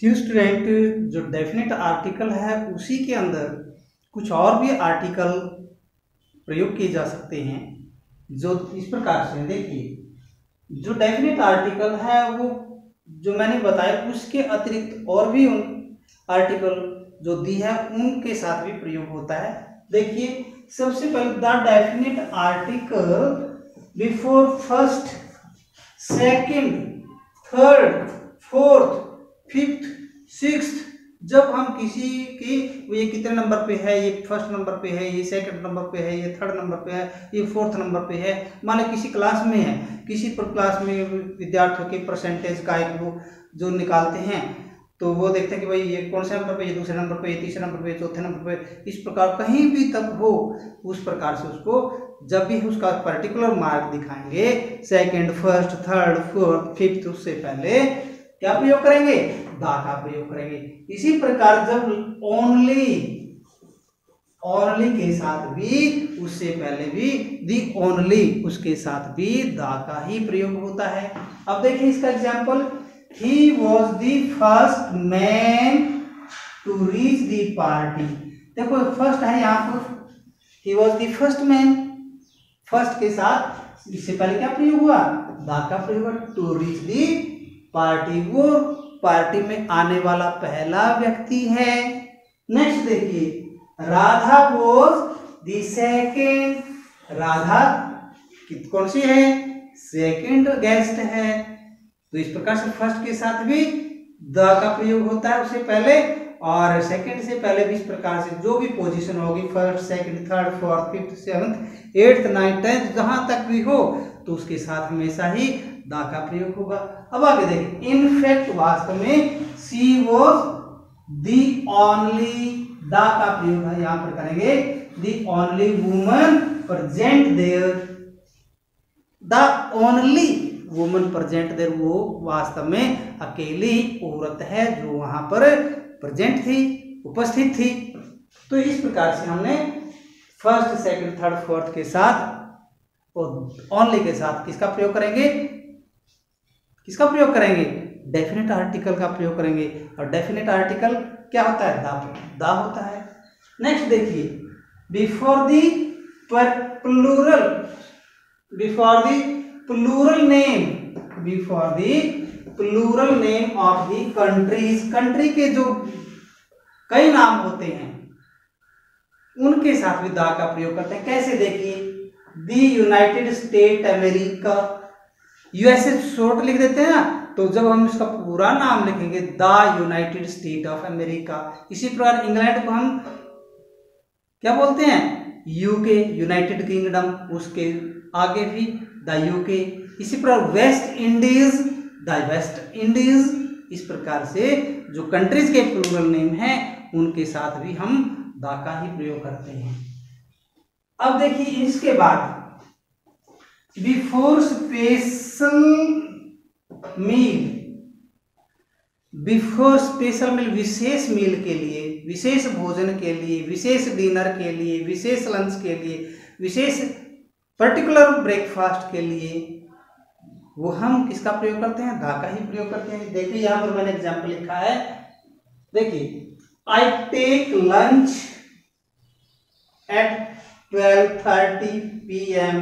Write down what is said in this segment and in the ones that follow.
ट्यू student जो definite article है, उसी के अंदर कुछ और भी आर्टिकल प्रयोग किए जा सकते हैं, जो इस प्रकार से देखिए, जो डेफिनेट आर्टिकल है, वो जो मैंने बताया, उसके अतिरिक्त और भी उन आर्टिकल जो दी है, उनके साथ भी प्रयोग होता है। देखिए, सबसे पहले the definite article before first second third fourth fifth six जब हम किसी की, ये कितने नंबर पे है, ये फ़र्स्ट नंबर पे है, ये सेकंड नंबर पे है, ये थर्ड नंबर पे है, ये फोर्थ नंबर पे है, माने किसी क्लास में है, किसी पर क्लास में विद्यार्थियों के परसेंटेज का एक वो जो निकालते हैं तो वो देखते हैं कि भाई ये कौन से नंबर पे ये दूसरे नंबर पे ये तीसरे नंबर पे चौथे नंबर पे इस प्रकार कहीं भी तक हो, उस प्रकार से उसको जब भी उसका पर्टिकुलर मार्क दिखाएँगे second first third fourth fifth उससे पहले क्या प्रयोग करेंगे? दा का प्रयोग करेंगे। इसी प्रकार जब ओनली ओनली के साथ भी, उससे पहले भी दी ओनली उसके साथ भी दा का ही प्रयोग होता है। अब देखिए इसका example he was the first man to reach the party देखो फ़र्स्ट है यहाँ पर। He was the first man first के साथ, इससे पहले क्या प्रयोग हुआ? दा का प्रयोग टू रीच दी पार्टी वो पार्टी में आने वाला पहला व्यक्ति है। नेक्स्ट देखिए, Radha was the second Radha कौन सी है? सेकेंड गेस्ट है। तो इस प्रकार से फ़र्स्ट के साथ भी द का प्रयोग होता है उससे पहले और सेकंड से पहले भी इस प्रकार से जो भी पोजीशन होगी first second third fourth fifth seventh eighth ninth tenth जहाँ तक भी हो तो उसके साथ हमेशा ही दा का प्रयोग होगा। अब आगे देखिए इनफैक्ट वास्तव में सी वॉज़ दी ओनली दा का प्रयोग है यहाँ पर करेंगे the only woman present there the only woman present there वो वास्तव में अकेली औरत है जो वहाँ पर प्रेजेंट थी, उपस्थित थी। तो इस प्रकार से हमने फ़र्स्ट सेकंड थर्ड फोर्थ के साथ और ओनली के साथ किसका प्रयोग करेंगे? किसका प्रयोग करेंगे? डेफिनेट आर्टिकल का प्रयोग करेंगे। और डेफिनेट आर्टिकल क्या होता है? दा दा होता है। नेक्स्ट देखिए। Before the plural before the plural name before the plural name of the countries country के जो कई नाम होते हैं, उनके साथ भी दा का प्रयोग करते हैं। कैसे देखिए? The United State America USA short लिख देते हैं ना तो जब हम इसका पूरा नाम लिखेंगे, the United State of America, इसी प्रकार इंग्लैंड को हम क्या बोलते हैं? यूके यूनाइटेड किंगडम उसके आगे भी द यूके इसी प्रकार West Indies the West Indies इस प्रकार से जो कंट्रीज़ के प्लूरल नेम हैं, उनके साथ भी हम दा का ही प्रयोग करते हैं। अब देखिए इसके बाद before special meal before special meal विशेष मील के लिए, विशेष भोजन के लिए, विशेष डिनर के लिए, विशेष लंच के लिए, विशेष पर्टिकुलर ब्रेकफास्ट के लिए, वो हम किसका प्रयोग करते हैं? धा का ही प्रयोग करते हैं। देखिए, यहाँ पर मैंने एग्ज़ाम्पल लिखा है। देखिए I take lunch at twelve thirty P M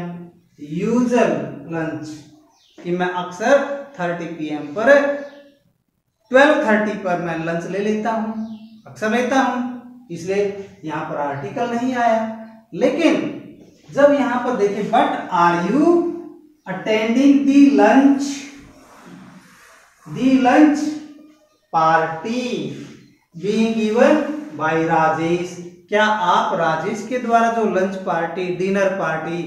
usual lunch कि मैं अक्सर 30 पीएम पर 12:30 पर मैं लंच ले लेता हूँ। अक्सर लेता हूँ, इसलिए यहाँ पर आर्टिकल नहीं आया। लेकिन जब यहाँ पर देखिए but are you attending the lunch the lunch party being given by Rajesh क्या आप राजेश के द्वारा जो लंच पार्टी डिनर पार्टी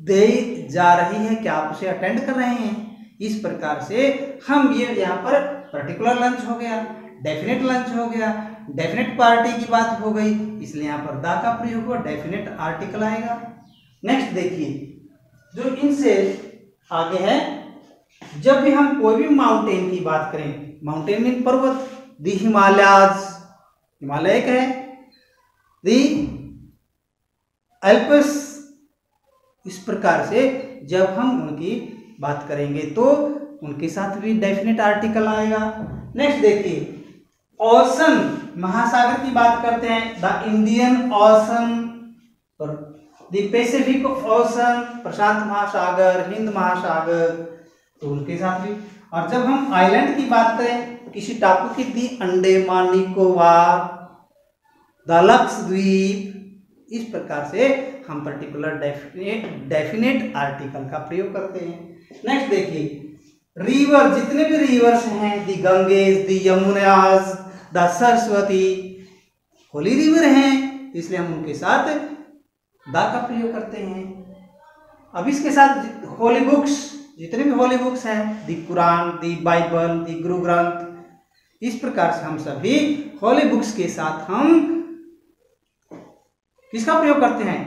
दे जा रही है, क्या आप उसे अटेंड कर रहे हैं? इस प्रकार से हम ये यहाँ पर पर्टिकुलर लंच हो गया डेफिनेट लंच हो गया डेफिनेट पार्टी की बात हो गई, इसलिए यहाँ पर दा का प्रयोग हुआ डेफिनेट आर्टिकल आएगा। नेक्स्ट देखिए, जो इनसे आगे है, जब भी हम कोई भी माउंटेन की बात करें माउंटेन मीन पर्वत दी हिमालयाज हिमालय एक है दी एल्पस इस प्रकार से जब हम उनकी बात करेंगे तो उनके साथ भी डेफिनेट आर्टिकल आएगा। नेक्स्ट देखिए ओशन महासागर की बात करते हैं। द इंडियन ओशन और द पैसिफिक प्रशांत महासागर, हिंद महासागर तो उनके साथ भी। और जब हम आइलैंड की बात करें, किसी टापू की दी अंडेमान निकोबार द द्वीप इस प्रकार से हम पर्टिकुलर डेफिनेट डेफिनेट आर्टिकल का प्रयोग करते हैं। नेक्स्ट देखिए रिवर जितने भी रिवर्स हैं the Ganges the Yamunas the Saraswati holy river हैं, इसलिए हम उनके साथ दा का प्रयोग करते हैं। अब इसके साथ होली बुक्स जितने भी होली बुक्स हैं दी कुरान दी बाइबल दी गुरु ग्रंथ इस प्रकार से हम सभी होली बुक्स के साथ हम किसका प्रयोग करते हैं?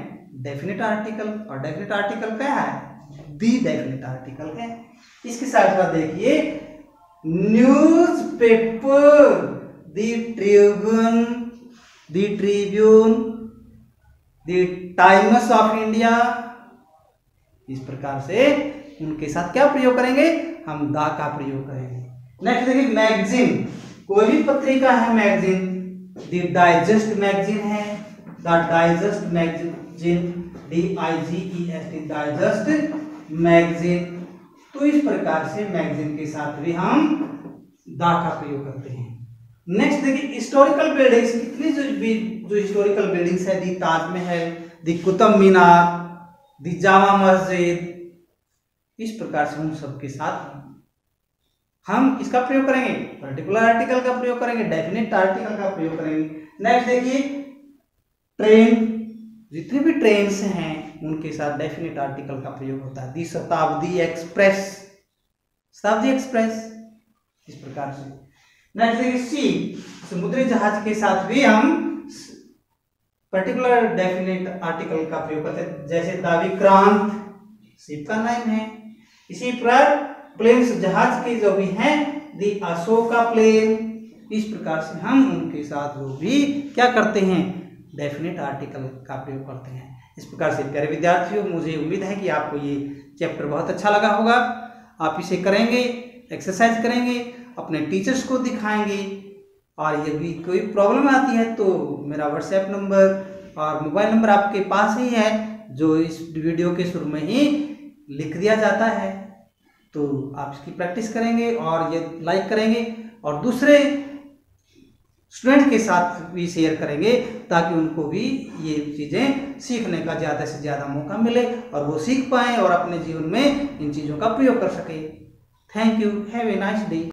डेफिनेट आर्टिकल और डेफिनेट आर्टिकल क्या है? दी डेफिनेट आर्टिकल है। इसके साथ साथ देखिए newspaper the Tribune the Tribune the Times of India इस प्रकार से उनके साथ क्या प्रयोग करेंगे? हम दा का प्रयोग करेंगे। नेक्स्ट देखिए मैगजीन कोई भी पत्रिका है मैगजीन दी डाइजेस्ट मैगजीन है। The digest magazine D I G E S T digest magazine. तो इस प्रकार से मैगजीन के साथ भी हम दा का प्रयोग करते हैं। नेक्स्ट देखिए हिस्टोरिकल बिल्डिंग्स कितनी जो जो हिस्टोरिकल बिल्डिंग्स है, दी ताजमहल दी कुतुब मीनार, दी जामा मस्जिद, इस प्रकार से उन सबके साथ हम इसका प्रयोग करेंगे। पर्टिकुलर आर्टिकल का प्रयोग करेंगे डेफिनेट आर्टिकल का प्रयोग करेंगे। नेक्स्ट देखिए ट्रेन, जितने भी ट्रेन हैं, उनके साथ डेफिनेट आर्टिकल का प्रयोग होता है। दी शताब्दी एक्सप्रेस शताब्दी एक्सप्रेस इस प्रकार से। सी समुद्री जहाज़ के साथ भी हम पर्टिकुलर डेफिनेट आर्टिकल का प्रयोग करते हैं। जैसे दाविक्रांत शिप का नाम है। इसी प्रकार प्लेन्स जहाज़ के जो भी हैं दी अशोका प्लेन इस प्रकार से हम उनके साथ जो भी क्या करते हैं? डेफिनेट आर्टिकल का प्रयोग करते हैं। इस प्रकार से प्यारे विद्यार्थियों, मुझे उम्मीद है कि आपको ये चैप्टर बहुत अच्छा लगा होगा। आप इसे करेंगे एक्सरसाइज करेंगे, अपने टीचर्स को दिखाएँगे और यदि कोई प्रॉब्लम आती है तो मेरा व्हाट्सएप नंबर और मोबाइल नंबर आपके पास ही है, जो इस वीडियो के शुरू में ही लिख दिया जाता है। तो आप इसकी प्रैक्टिस करेंगे और ये लाइक करेंगे और दूसरे स्टूडेंट के साथ भी शेयर करेंगे ताकि उनको भी ये चीज़ें सीखने का ज़्यादा से ज़्यादा मौका मिले और वो सीख पाएँ और अपने जीवन में इन चीज़ों का प्रयोग कर सकें। Thank you have a nice day